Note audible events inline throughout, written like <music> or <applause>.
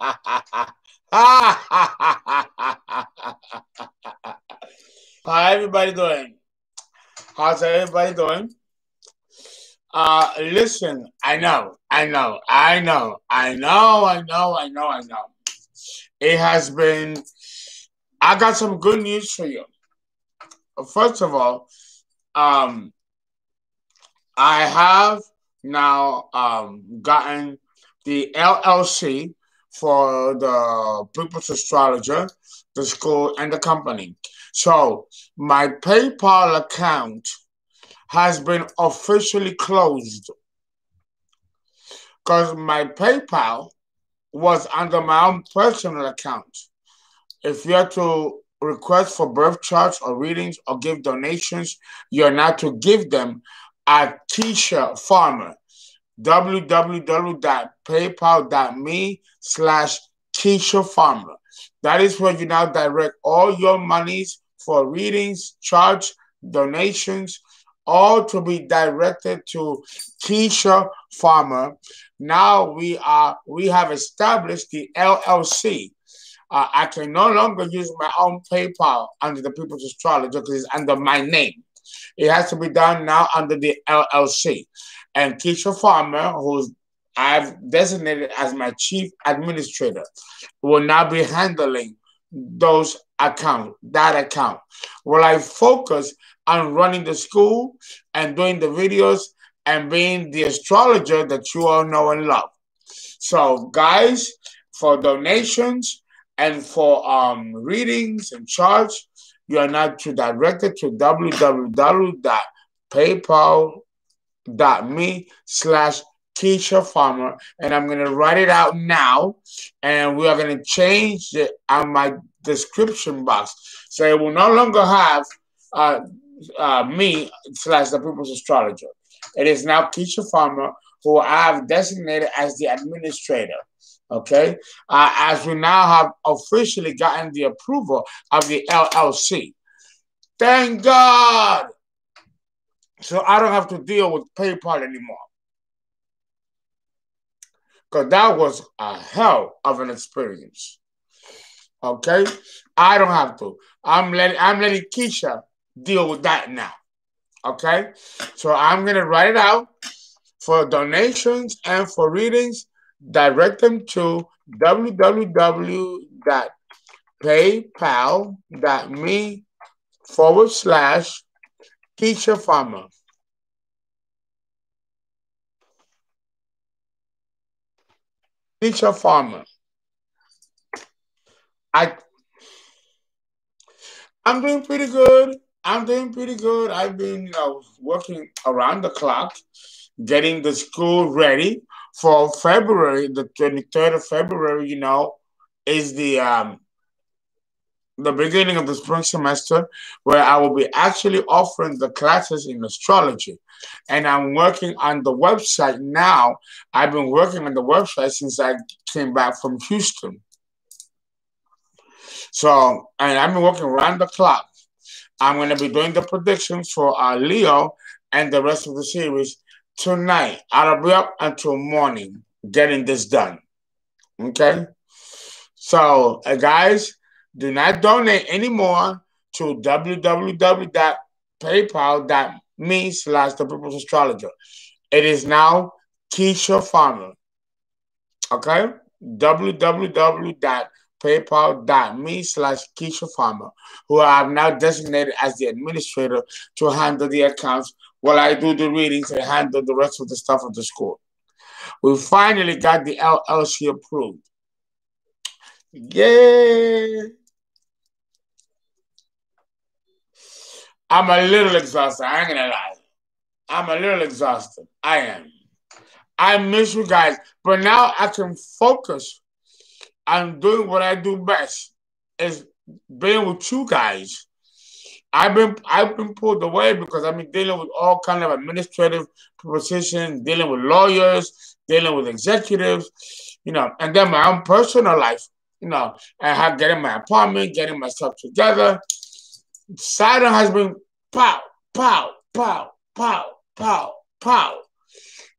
<laughs> How everybody doing? How's everybody doing? Uh, listen, I know, I know, I know, I know, I know, I know, I know. It has been, I got some good news for you. First of all, um, I have now um, gotten the LLC for the People's Astrologer, the school, and the company. So my PayPal account has been officially closed because my PayPal was under my own personal account. If you have to request for birth charts or readings or give donations, you're not to give them at Keisha Farmer www.paypal.me slash Keisha Farmer. That is where you now direct all your monies for readings, charge, donations, all to be directed to Keisha Farmer. Now we are we have established the LLC. Uh, I can no longer use my own PayPal under the People's Astrologer because it's under my name. It has to be done now under the LLC. And Keisha Farmer, who's I've designated as my chief administrator, will now be handling those accounts, that account. Will I focus on running the school and doing the videos and being the astrologer that you all know and love. So, guys, for donations and for um, readings and charge, you are now to direct it to www.paypal.me slash Keisha Farmer. And I'm going to write it out now. And we are going to change it on my description box. So it will no longer have uh, uh, me slash the People's Astrologer. It is now Keisha Farmer, who I have designated as the administrator. Okay, uh, as we now have officially gotten the approval of the LLC. Thank God. So I don't have to deal with PayPal anymore. Because that was a hell of an experience. Okay? I don't have to. I'm letting I'm letting Keisha deal with that now. Okay? So I'm gonna write it out for donations and for readings direct them to www.paypal.me forward slash Keisha Farmer. Keisha Farmer. I I'm doing pretty good. I'm doing pretty good. I've been you know, working around the clock, getting the school ready for February, the 23rd of February, you know, is the um, the beginning of the spring semester where I will be actually offering the classes in astrology. And I'm working on the website now. I've been working on the website since I came back from Houston. So, and I've been working around the clock. I'm going to be doing the predictions for uh, Leo and the rest of the series tonight. I'll be up until morning getting this done. Okay? So, uh, guys, do not donate anymore to www.paypal.me slash the people's astrologer. It is now Keisha Farmer. Okay? www.paypal.me slash Keisha Farmer, who I have now designated as the administrator to handle the accounts while I do the readings and handle the rest of the stuff of the school. We finally got the LLC approved. Yeah. I'm a little exhausted. I ain't gonna lie. I'm a little exhausted. I am. I miss you guys, but now I can focus on doing what I do best is being with you guys I've been I've been pulled away because I've been dealing with all kind of administrative positions, dealing with lawyers, dealing with executives, you know, and then my own personal life, you know, I have getting my apartment, getting myself together. Saturn has been pow, pow, pow, pow, pow, pow.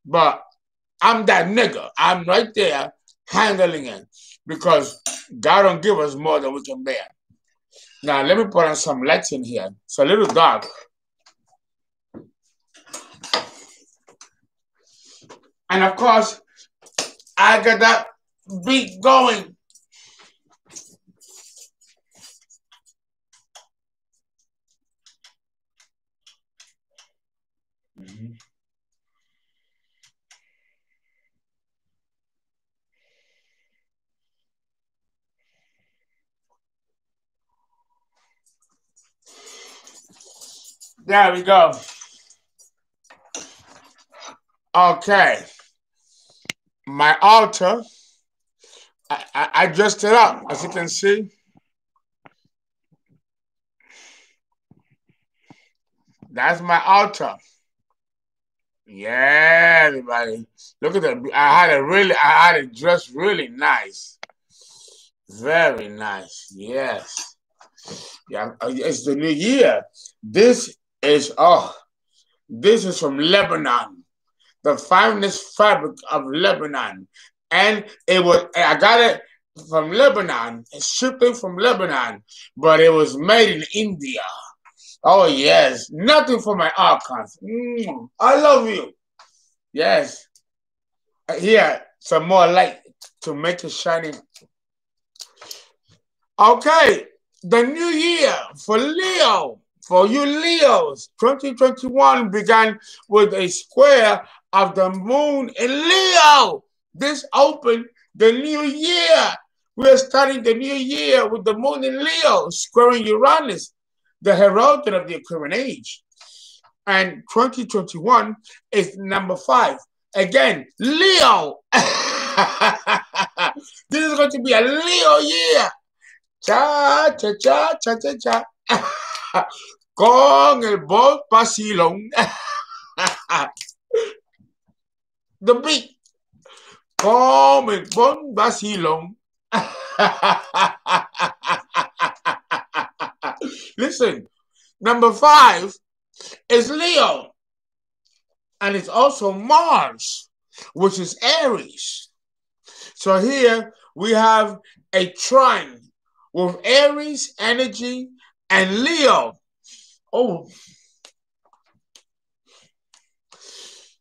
But I'm that nigga. I'm right there handling it. because God don't give us more than we can bear. Now, let me put on some lights in here. It's a little dark. And of course, I got that beat going. Mm-hmm. There we go. Okay. My altar, I, I, I dressed it up, as you can see. That's my altar. Yeah, everybody. Look at that. I had a really, I had it dressed really nice. Very nice. Yes. Yeah, uh, it's the new year. This is oh, this is from Lebanon, the finest fabric of Lebanon, and it was I got it from Lebanon, it's shipping from Lebanon, but it was made in India. Oh yes, nothing for my archives. Mm, I love you. Yes. Here, some more light to make it shining. Okay, the new year for Leo for you Leos, 2021 began with a square of the moon in Leo. This opened the new year. We're starting the new year with the moon in Leo, squaring Uranus, the herald of the Aquarian age. And 2021 is number five. Again, Leo. <laughs> this is going to be a Leo year. Cha, cha, cha, cha, cha, cha. <laughs> con el bot vacilón. <laughs> The beat. Con el bot vacilón. Listen, number five is Leo. And it's also Mars, which is Aries. So here we have a trine with Aries energy and Leo. Oh,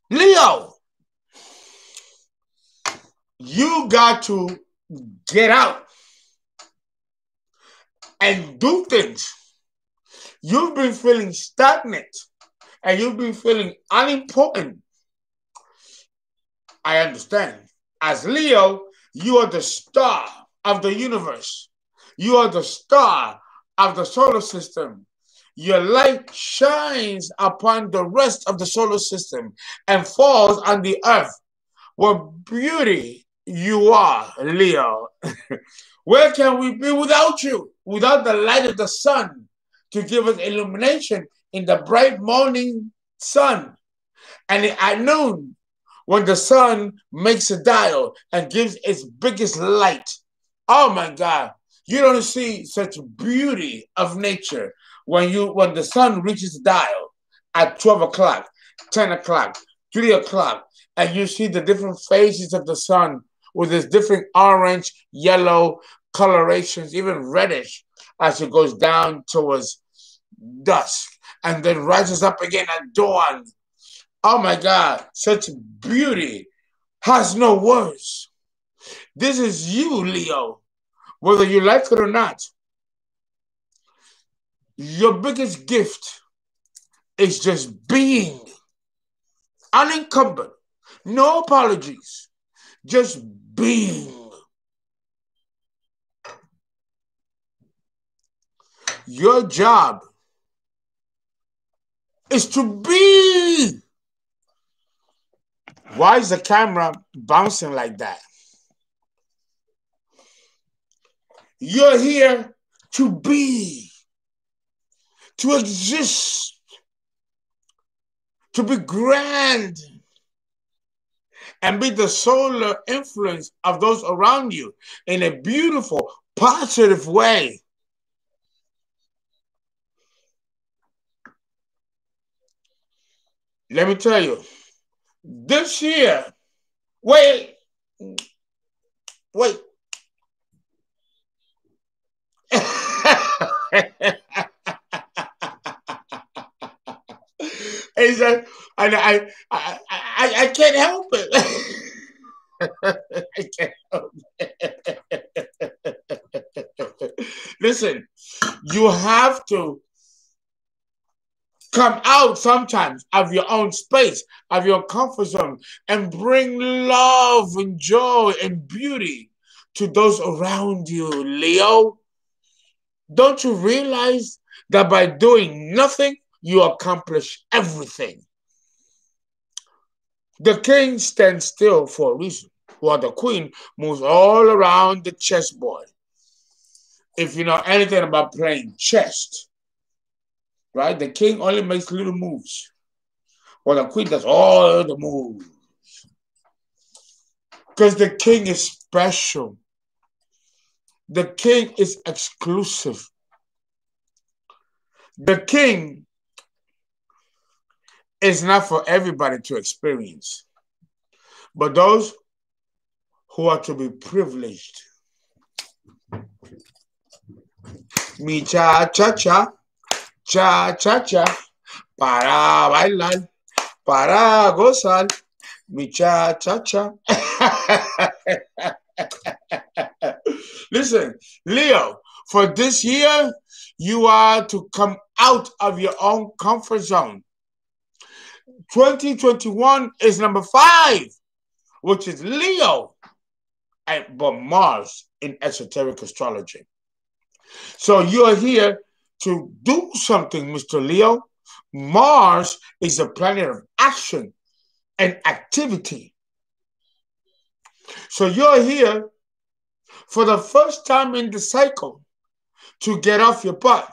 Leo, you got to get out and do things. You've been feeling stagnant and you've been feeling unimportant. I understand. As Leo, you are the star of the universe. You are the star of the solar system. Your light shines upon the rest of the solar system and falls on the earth. What beauty you are, Leo. <laughs> Where can we be without you? Without the light of the sun to give us illumination in the bright morning sun. And at noon, when the sun makes a dial and gives its biggest light. Oh my God, you don't see such beauty of nature when you when the sun reaches the dial at 12 o'clock, 10 o'clock, 3 o'clock, and you see the different phases of the sun with its different orange, yellow colorations, even reddish as it goes down towards dusk and then rises up again at dawn. Oh my God, such beauty has no words. This is you, Leo whether you like it or not. Your biggest gift is just being unencumbered, no apologies, just being. Your job is to be. Why is the camera bouncing like that? You're here to be, to exist, to be grand, and be the solar influence of those around you in a beautiful, positive way. Let me tell you, this year, wait, wait. <laughs> he said, and I, I, I, I can't help it. I can't help it. <laughs> <laughs> Listen, you have to come out sometimes of your own space, of your comfort zone, and bring love and joy and beauty to those around you, Leo. Don't you realize that by doing nothing, you accomplish everything? The king stands still for a reason, while the queen moves all around the chessboard. If you know anything about playing chess, right? The king only makes little moves, while the queen does all the moves. Because the king is special. The king is exclusive. The king is not for everybody to experience, but those who are to be privileged. Mi cha cha cha, cha cha cha, para bailar, para gozar, mi cha cha cha. <laughs> Listen, Leo, for this year, you are to come out of your own comfort zone. 2021 is number five, which is Leo, and, but Mars in esoteric astrology. So you're here to do something, Mr. Leo. Mars is a planet of action and activity. So you're here for the first time in the cycle to get off your butt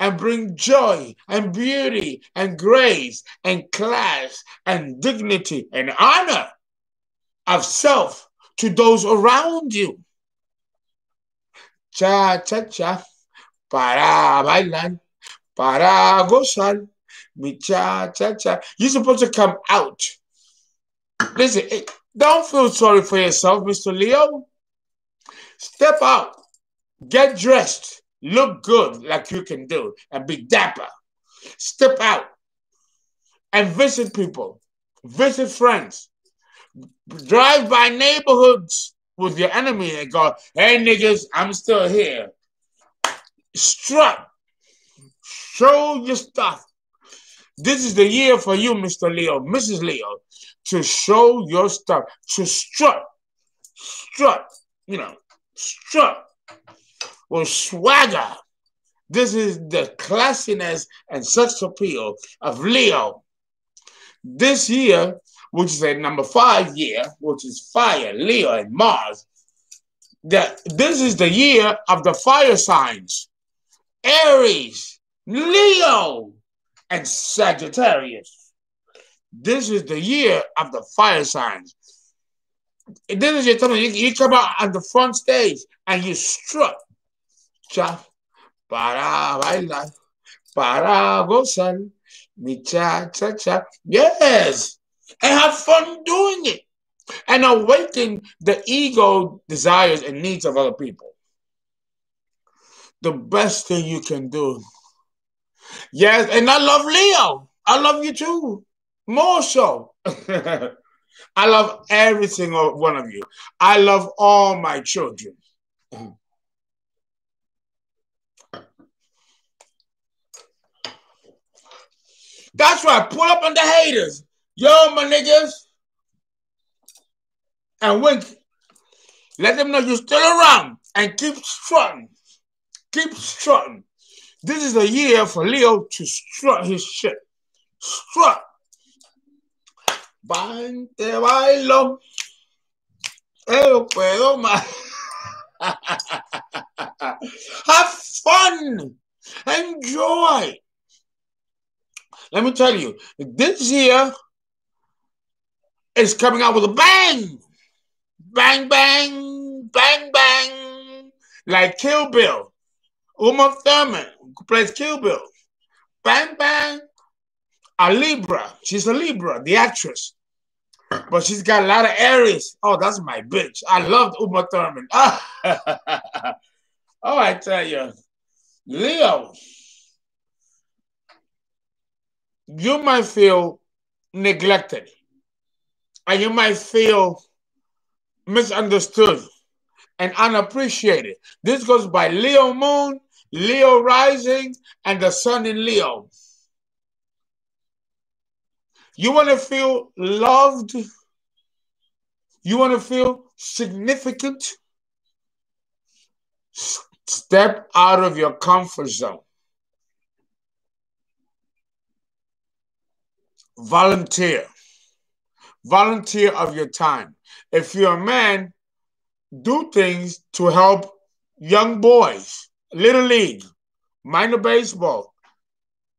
and bring joy and beauty and grace and class and dignity and honor of self to those around you. Cha cha cha, para bailar, para gozar, mi cha cha cha. You're supposed to come out. Listen, eh, don't feel sorry for yourself, Mr. Leo. Step out, get dressed, look good like you can do, and be dapper. Step out and visit people, visit friends, drive by neighborhoods with your enemy and go, hey niggas, I'm still here. Strut, show your stuff. This is the year for you, Mr. Leo, Mrs. Leo, to show your stuff, to strut, strut, you know, strut with swagger. This is the classiness and sex appeal of Leo. This year, which is a number five year, which is fire, Leo, and Mars, that this is the year of the fire signs Aries, Leo, and Sagittarius. This is the year of the fire signs. This is your time. You, you come out on the front stage and you strut. Cha, para bailar, para gozar, mi cha cha cha. Yes, and have fun doing it, and awaken the ego desires and needs of other people. The best thing you can do. Yes, and I love Leo. I love you too, more so. <laughs> I love every single one of you. I love all my children. <clears throat> That's right. Pull up on the haters. Yo, my niggas. And wink. Let them know you're still around. And keep strutting. Keep strutting. This is a year for Leo to strut his shit. Strut. Te bailo. Pero puedo más. <laughs> Have fun. Enjoy. Let me tell you, this year is coming out with a bang. Bang, bang, bang, bang. Like Kill Bill. Uma Thurman plays Kill Bill. Bang, bang. A Libra. She's a Libra, the actress. But she's got a lot of Aries. Oh, that's my bitch. I loved Uma Thurman. Ah. <laughs> oh, I tell you. Leo, you might feel neglected and you might feel misunderstood and unappreciated. This goes by Leo Moon, Leo Rising, and the Sun in Leo. You want to feel loved? You want to feel significant? Step out of your comfort zone. Volunteer. Volunteer of your time. If you're a man, do things to help young boys, little league, minor baseball.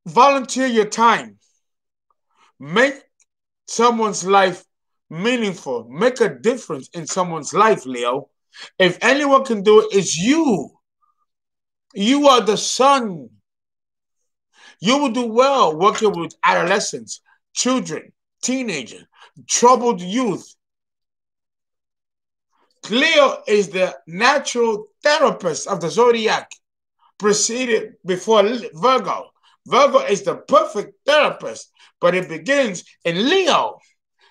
Volunteer your time. Make someone's life meaningful. Make a difference in someone's life, Leo. If anyone can do it, it's you. You are the sun. You will do well working with adolescents, children, teenagers, troubled youth. Leo is the natural therapist of the zodiac, preceded before Virgo. Virgo is the perfect therapist, but it begins in Leo.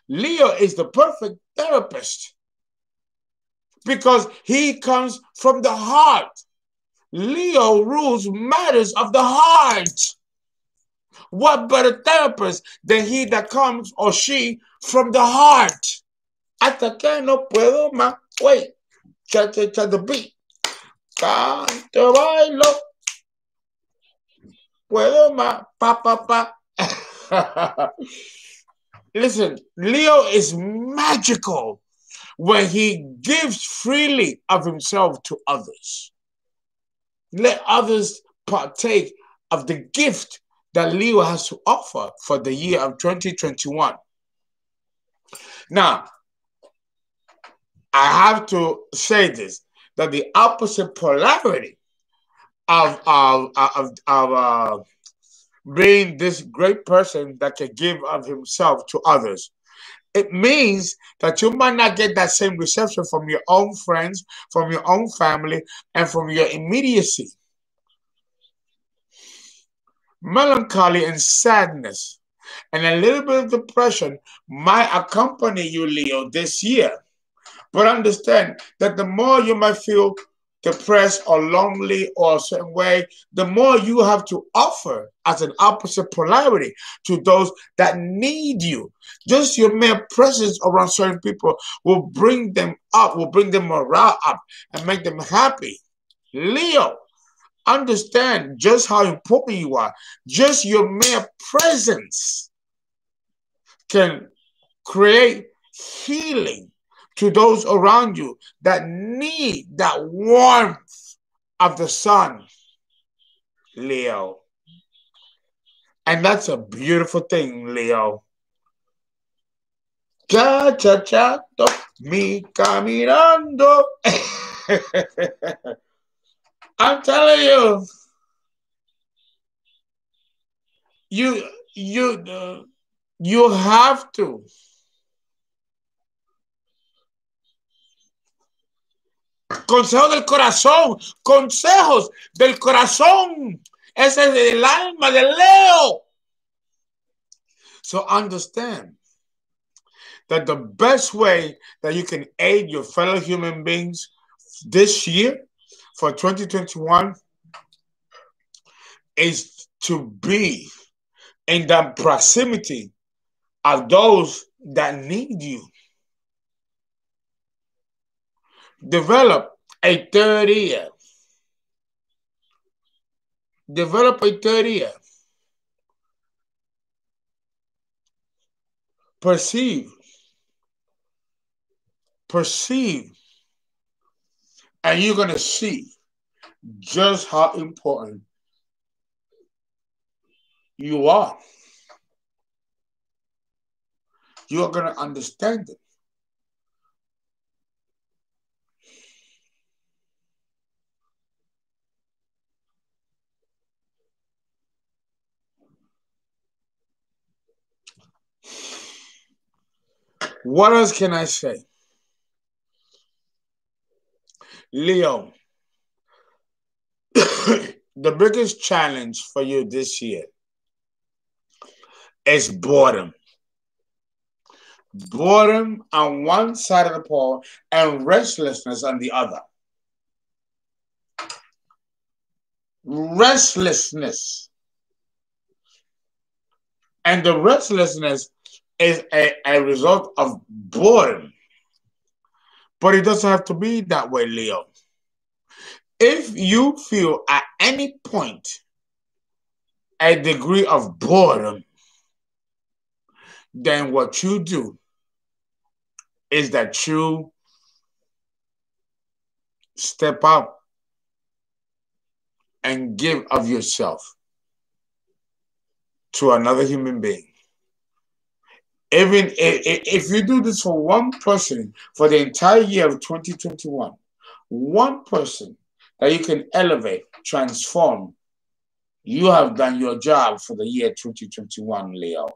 Leo is the perfect therapist because he comes from the heart. Leo rules matters of the heart. What better therapist than he that comes or she from the heart? Hasta que no puedo más. Wait, cha cha cha the beat. Canto bailo. Puedo más. Pa pa pa. <laughs> Listen, Leo is magical when he gives freely of himself to others. Let others partake of the gift that Leo has to offer for the year of 2021. Now, I have to say this that the opposite polarity of, of, of, of uh, being this great person that can give of himself to others it means that you might not get that same reception from your own friends, from your own family, and from your immediacy. Melancholy and sadness and a little bit of depression might accompany you, Leo, this year. But understand that the more you might feel depressed or lonely or a certain way, the more you have to offer as an opposite polarity to those that need you. Just your mere presence around certain people will bring them up, will bring them morale up and make them happy. Leo, understand just how important you are. Just your mere presence can create healing to those around you that need that warmth of the sun, Leo. And that's a beautiful thing, Leo. Cha cha cha, mi caminando. <laughs> I'm telling you, you you uh, you have to Del corazón, consejos del corazón. Ese es el alma de Leo. So understand that the best way that you can aid your fellow human beings this year for 2021 is to be in the proximity of those that need you. Develop a third ear. Develop a third ear. Perceive. Perceive. And you're going to see just how important you are. You're going to understand it. What else can I say? Leo, <coughs> the biggest challenge for you this year is boredom. Boredom on one side of the pole and restlessness on the other. Restlessness. And the restlessness is a, a result of boredom. But it doesn't have to be that way, Leo. If you feel at any point a degree of boredom, then what you do is that you step up and give of yourself to another human being. Even if you do this for one person for the entire year of 2021, one person that you can elevate, transform, you have done your job for the year 2021, Leo.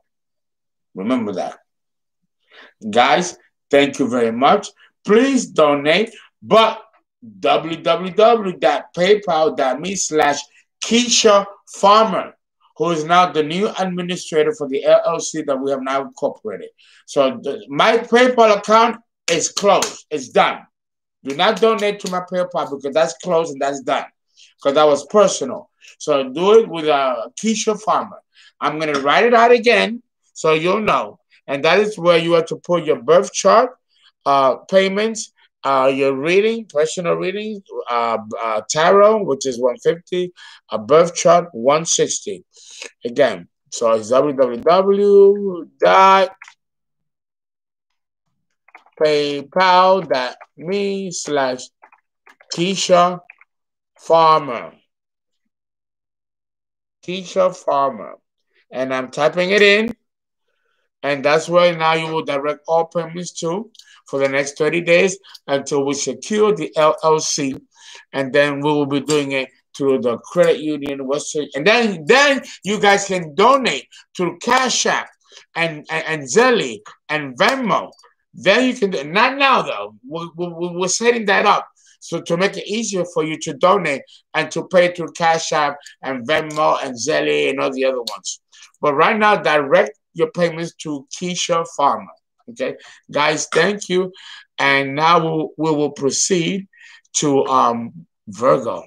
Remember that. Guys, thank you very much. Please donate, but www.paypal.me slash Keisha Farmer who is now the new administrator for the LLC that we have now incorporated. So the, my PayPal account is closed. It's done. Do not donate to my PayPal because that's closed and that's done. Because that was personal. So do it with uh, Keisha Farmer. I'm going to write it out again so you'll know. And that is where you have to put your birth chart, uh, payments, uh, your reading, personal reading, uh, uh, tarot, which is 150, a birth chart, 160. Again, so it's www.paypal.me slash Keisha Farmer. Keisha Farmer. And I'm typing it in. And that's where now you will direct all payments to for the next 30 days until we secure the LLC. And then we will be doing it through the credit union, Western, and then then you guys can donate through Cash App and, and, and Zelle and Venmo. Then you can do not now though. We're, we're, we're setting that up so to make it easier for you to donate and to pay through Cash App and Venmo and Zelle and all the other ones. But right now, direct your payments to Keisha Farmer. Okay, guys, thank you. And now we'll, we will proceed to um, Virgo.